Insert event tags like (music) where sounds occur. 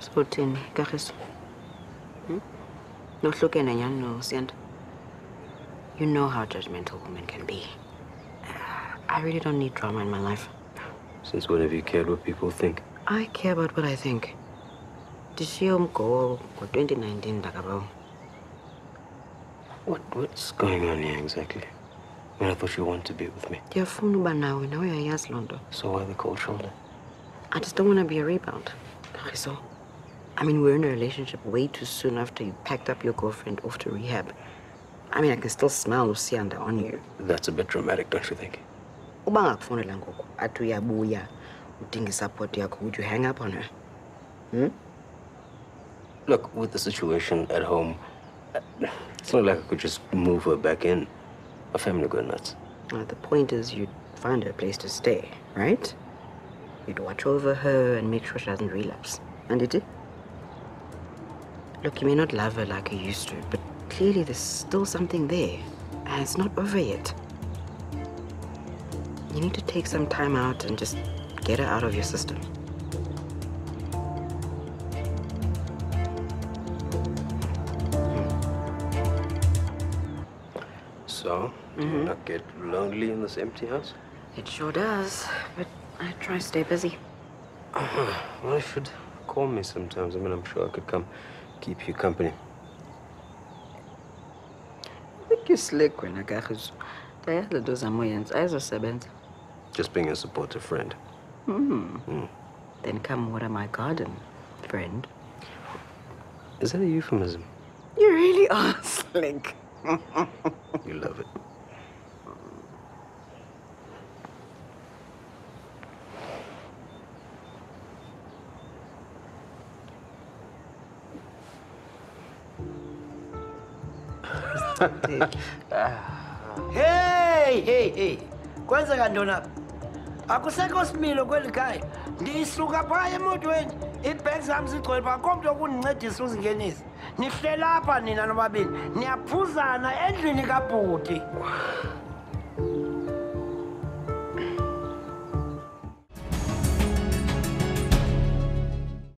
Sothini, Kagiso? Hmm? Nohlukene nyani no Siyanda? You know how judgmental women can be. I really don't need drama in my life. Since when have you cared what people think? I care about what I think. Ndishiye umgowo ngo-2019 Dakabo. What What's going on here exactly? I mean, I thought you wanted to be with me. Ndiyafuna uba nawe nawe uyayazi loo nto. So why the cold shoulder? I just don't want to be a rebound. Kagiso. I mean, we're in a relationship way too soon after you packed up your girlfriend off to rehab. I mean, I can still smell Lucianda on you. That's a bit dramatic, don't you think? uba ngakufonela ngoku athi uyabuya udinga isupport yakho would you hang up on her hmm? Look, with the situation at home, it's not like I could just move her back in. My family go nuts. Uh, the point is you'd find her a place to stay right you'd watch over her and make sure she doesn't relapse and did look you may not love her like you used to but clearly there's still something there and it's not over yet you need to take some time out and just get her out of your system So, do you mm-hmm. not get lonely in this empty house? It sure does, but I try to stay busy. Uh-huh. Well, you should call me sometimes. I mean, I'm sure I could come keep you company. think you slick wena kagiso ndayazi into zam uyenza ayizosebenza Just being a supportive friend. Mhm. Then come water my garden friend Is that a euphemism? you really are (laughs) slick You love (laughs) Hey, hey, hey. Kwenzeka ntoni apha? Akusekho similo kweli khaya. Ndisuka phaa emotweni. Iibhegi zam zigcwele phaa komntu okundincedisa uzingenisa. Nihleli apha nina nobabini. Niyaphuzana endlini kabhuti.